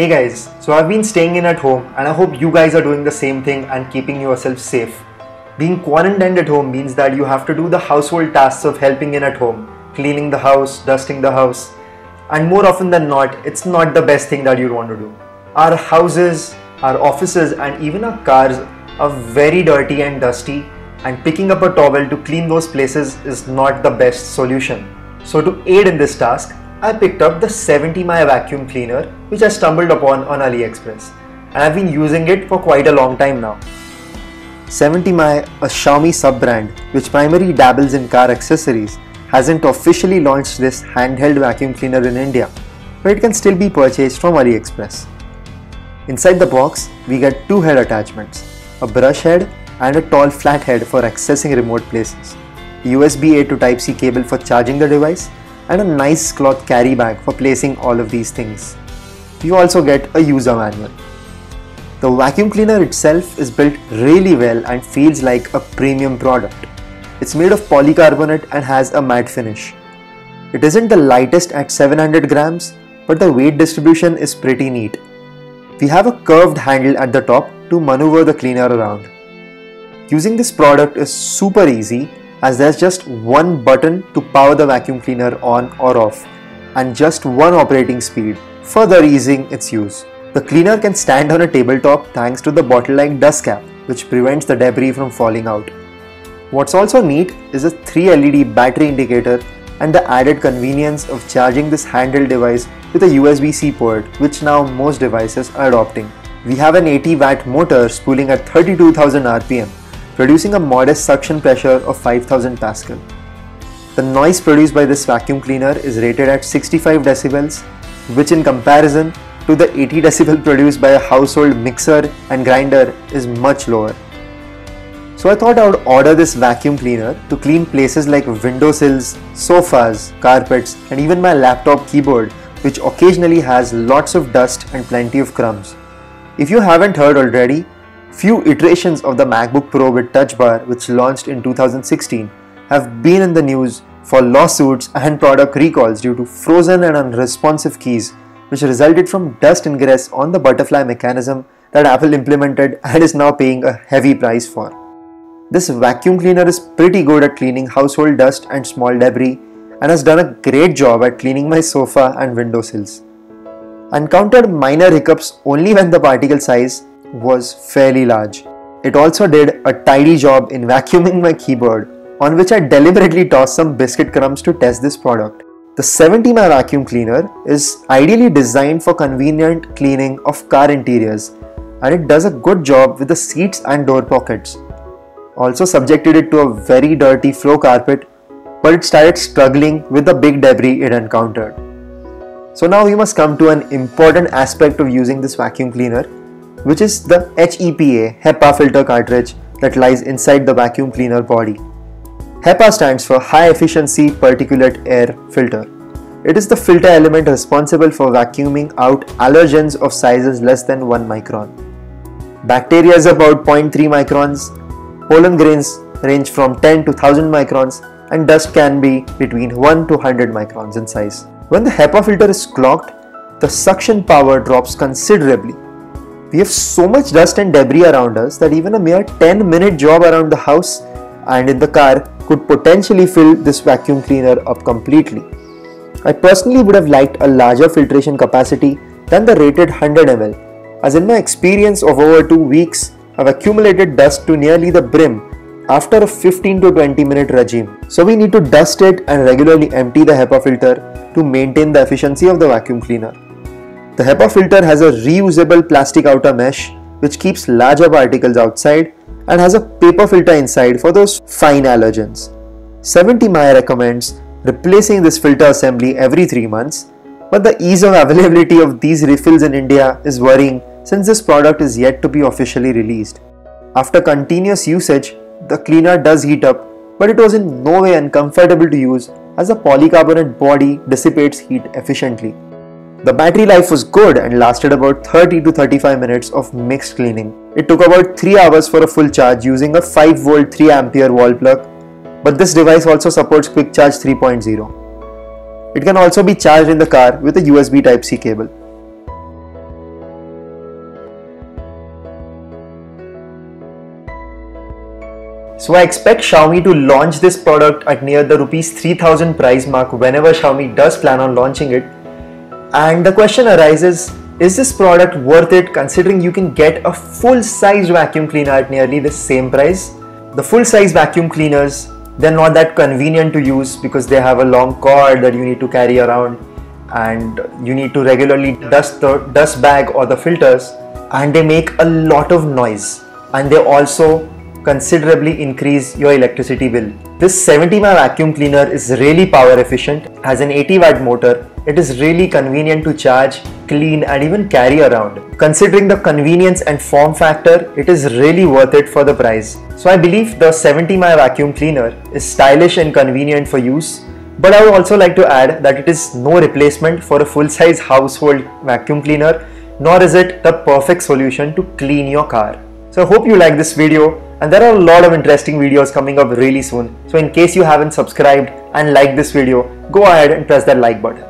Hey guys, so I've been staying in at home and I hope you guys are doing the same thing and keeping yourself safe. Being quarantined at home means that you have to do the household tasks of helping in at home, cleaning the house, dusting the house, and more often than not, it's not the best thing that you'd want to do. Our houses, our offices, and even our cars are very dirty and dusty, and picking up a towel to clean those places is not the best solution. So, to aid in this task, I picked up the 70mai vacuum cleaner, which I stumbled upon on AliExpress, and I've been using it for quite a long time now. 70mai, a Xiaomi sub brand which primarily dabbles in car accessories, hasn't officially launched this handheld vacuum cleaner in India, but it can still be purchased from AliExpress. Inside the box, we get two head attachments a brush head and a tall flat head for accessing remote places, USB A to Type C cable for charging the device, and a nice cloth carry bag for placing all of these things. You also get a user manual. The vacuum cleaner itself is built really well and feels like a premium product. It's made of polycarbonate and has a matte finish. It isn't the lightest at 700 grams, but the weight distribution is pretty neat. We have a curved handle at the top to maneuver the cleaner around. Using this product is super easy as there's just one button to power the vacuum cleaner on or off and just one operating speed, further easing its use. The cleaner can stand on a tabletop thanks to the bottle-like dust cap which prevents the debris from falling out. What's also neat is a 3 LED battery indicator and the added convenience of charging this handheld device with a USB-C port which now most devices are adopting. We have an 80 watt motor spooling at 32,000 RPM producing a modest suction pressure of 5000 Pascal. The noise produced by this vacuum cleaner is rated at 65 decibels, which in comparison to the 80 decibel produced by a household mixer and grinder is much lower. So I thought I would order this vacuum cleaner to clean places like windowsills, sofas, carpets and even my laptop keyboard which occasionally has lots of dust and plenty of crumbs. If you haven't heard already, Few iterations of the MacBook Pro with Touch Bar, which launched in 2016, have been in the news for lawsuits and product recalls due to frozen and unresponsive keys, which resulted from dust ingress on the butterfly mechanism that Apple implemented and is now paying a heavy price for. This vacuum cleaner is pretty good at cleaning household dust and small debris and has done a great job at cleaning my sofa and windowsills. I encountered minor hiccups only when the particle size was fairly large. It also did a tidy job in vacuuming my keyboard, on which I deliberately tossed some biscuit crumbs to test this product. The 70mai vacuum cleaner is ideally designed for convenient cleaning of car interiors and it does a good job with the seats and door pockets. Also subjected it to a very dirty floor carpet but it started struggling with the big debris it encountered. So now we must come to an important aspect of using this vacuum cleaner which is the HEPA HEPA filter cartridge that lies inside the vacuum cleaner body. HEPA stands for High Efficiency Particulate Air Filter. It is the filter element responsible for vacuuming out allergens of sizes less than 1 micron. Bacteria is about 0.3 microns, pollen grains range from 10 to 1000 microns, and dust can be between 1 to 100 microns in size. When the HEPA filter is clogged, the suction power drops considerably we have so much dust and debris around us that even a mere 10 minute job around the house and in the car could potentially fill this vacuum cleaner up completely. I personally would have liked a larger filtration capacity than the rated 100 ml, as in my experience of over 2 weeks, I've accumulated dust to nearly the brim after a 15 to 20 minute regime. So we need to dust it and regularly empty the HEPA filter to maintain the efficiency of the vacuum cleaner. The HEPA filter has a reusable plastic outer mesh which keeps larger particles outside and has a paper filter inside for those fine allergens. 70mai recommends replacing this filter assembly every 3 months, but the ease of availability of these refills in India is worrying since this product is yet to be officially released. After continuous usage, the cleaner does heat up, but it was in no way uncomfortable to use as the polycarbonate body dissipates heat efficiently. The battery life was good and lasted about 30 to 35 minutes of mixed cleaning. It took about 3 hours for a full charge using a 5 volt 3 ampere wall plug, but this device also supports Quick Charge 3.0. It can also be charged in the car with a USB Type C cable. So I expect Xiaomi to launch this product at near the rupees 3000 price mark whenever Xiaomi does plan on launching it and the question arises, is this product worth it considering you can get a full size vacuum cleaner at nearly the same price? The full size vacuum cleaners, they're not that convenient to use because they have a long cord that you need to carry around and you need to regularly dust the dust bag or the filters and they make a lot of noise and they also considerably increase your electricity bill. This 70mai vacuum cleaner is really power efficient, has an 80 watt motor, it is really convenient to charge, clean and even carry around. Considering the convenience and form factor, it is really worth it for the price. So I believe the 70mai vacuum cleaner is stylish and convenient for use but I would also like to add that it is no replacement for a full-size household vacuum cleaner nor is it the perfect solution to clean your car. So I hope you like this video and there are a lot of interesting videos coming up really soon. So in case you haven't subscribed and liked this video, go ahead and press that like button.